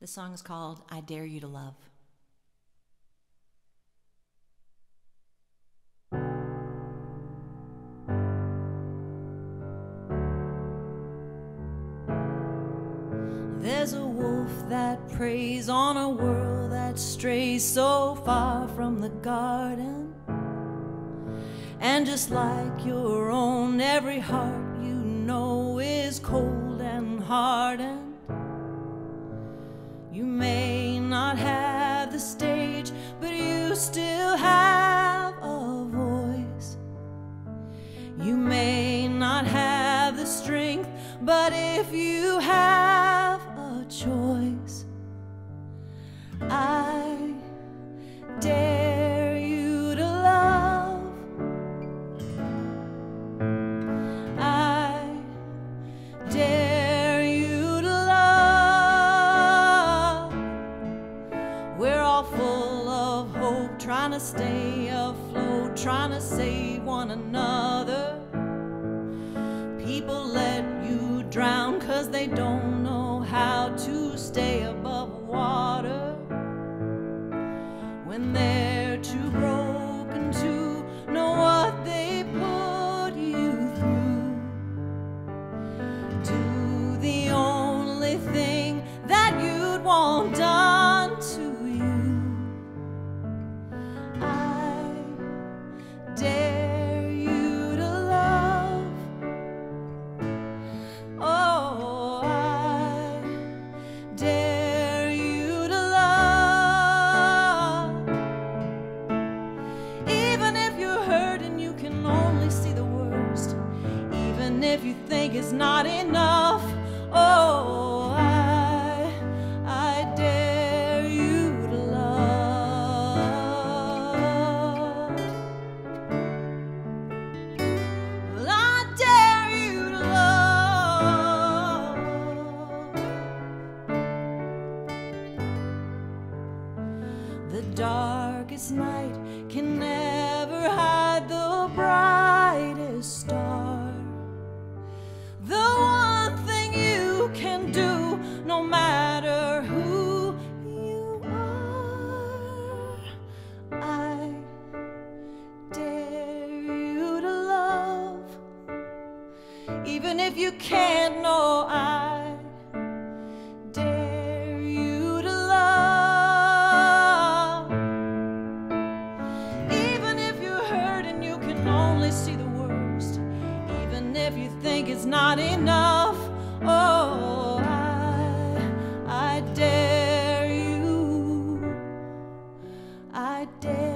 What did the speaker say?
This song is called I Dare You to Love. There's a wolf that preys on a world that strays so far from the garden. And just like your own, every heart you know is cold and hardened. May not have the stage, but you still have a voice. You may not have the strength, but if you have of hope, trying to stay afloat, trying to save one another. People let you drown cause they don't even if you think it's not enough, oh, I, I dare you to love. Well, I dare you to love. The darkest night can never even if you can't know I dare you to love. Even if you're you can only see the worst, even if you think it's not enough, oh, I, I dare you, I dare.